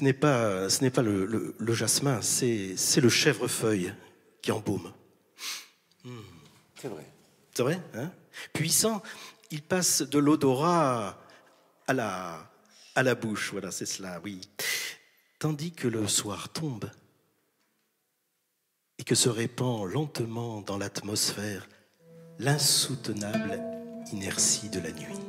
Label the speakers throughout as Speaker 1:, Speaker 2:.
Speaker 1: Ce n'est pas, ce n'est pas le, le- le jasmin, c'est, c'est le chèvrefeuille qui embaume.
Speaker 2: C'est vrai.
Speaker 1: C'est vrai hein? Puissant, il passe de l'odorat à la, à la bouche, voilà, c'est cela, oui. Tandis que le soir tombe et que se répand lentement dans l'atmosphère l'insoutenable inertie de la nuit.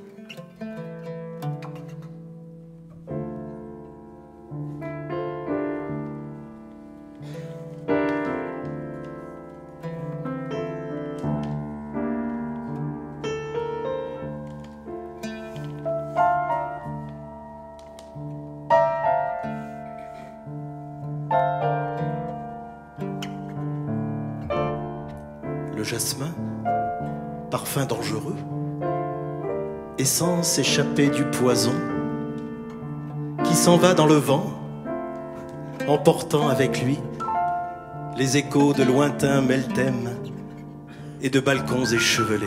Speaker 1: Le jasmin, parfum dangereux, essence échappée du poison, qui s'en va dans le vent, emportant avec lui les échos de lointains meltèmes et de balcons échevelés.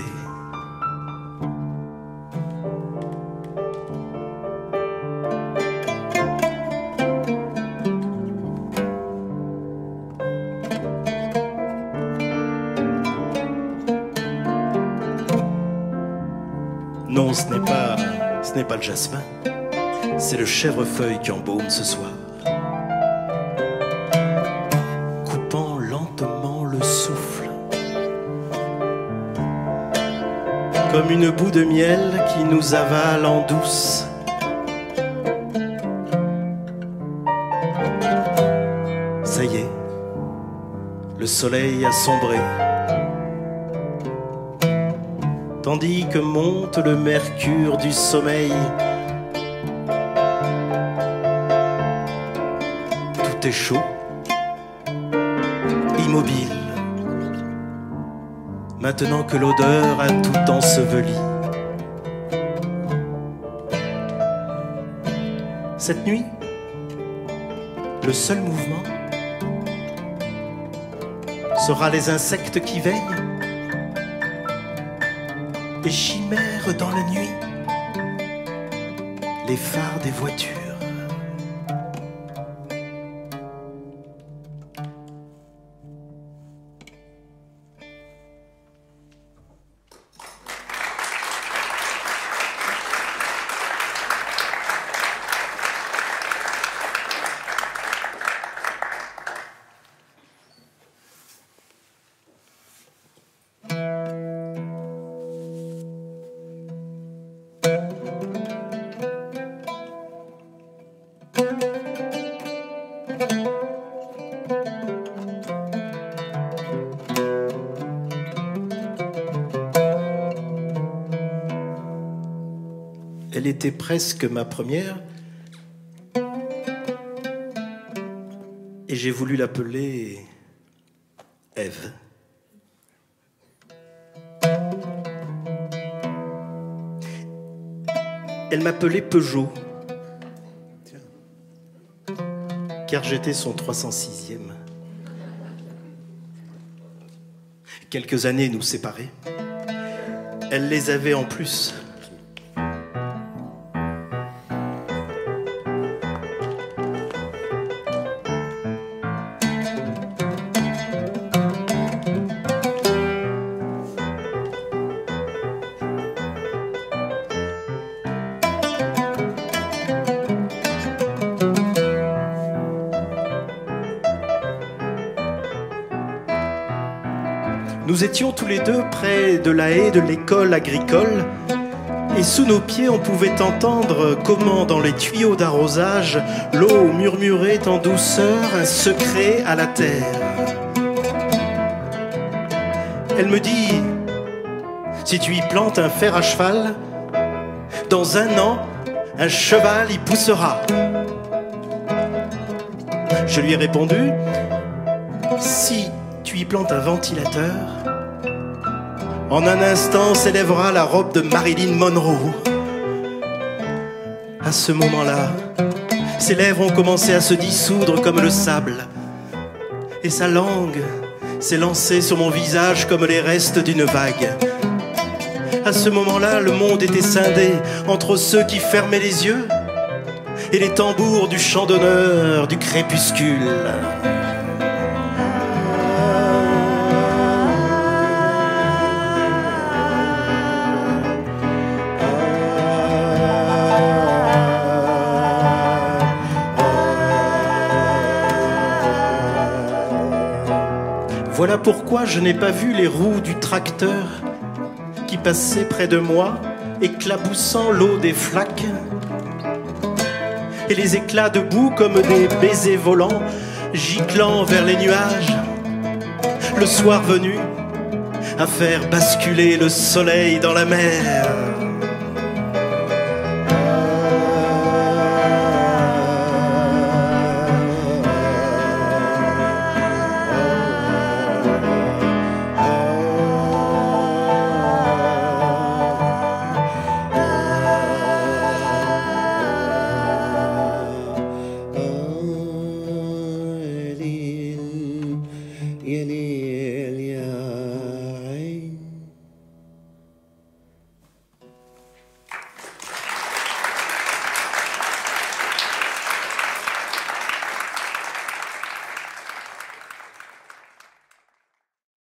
Speaker 1: Ce n'est pas le jasmin, c'est le chèvrefeuille qui embaume ce soir. Coupant lentement le souffle, comme une boue de miel qui nous avale en douce. Ça y est, le soleil a sombré. Tandis que monte le mercure du sommeil. Tout est chaud, immobile, maintenant que l'odeur a tout enseveli. Cette nuit, le seul mouvement sera les insectes qui veillent et chimères dans la nuit, les phares des voitures. Elle était presque ma première. Et j'ai voulu l'appeler Ève. Elle m'appelait Peugeot. Car j'étais son 306e. Quelques années nous séparaient. Elle les avait en plus. Nous étions tous les deux près de la haie de l'école agricole, et sous nos pieds on pouvait entendre comment dans les tuyaux d'arrosage l'eau murmurait en douceur un secret à la terre. Elle me dit, si tu y plantes un fer à cheval, dans un an, un cheval y poussera. Je lui ai répondu, si tu y plantes un ventilateur, en un instant s'élèvera la robe de Marilyn Monroe. À ce moment-là, ses lèvres ont commencé à se dissoudre comme le sable, et sa langue s'est lancée sur mon visage comme les restes d'une vague. À ce moment-là, le monde était scindé entre ceux qui fermaient les yeux et les tambours du chant d'honneur du crépuscule. Pourquoi je n'ai pas vu les roues du tracteur qui passaient près de moi, éclaboussant l'eau des flaques, et les éclats de boue comme des baisers volants, giclant vers les nuages. Le soir venu, à faire basculer le soleil dans la mer.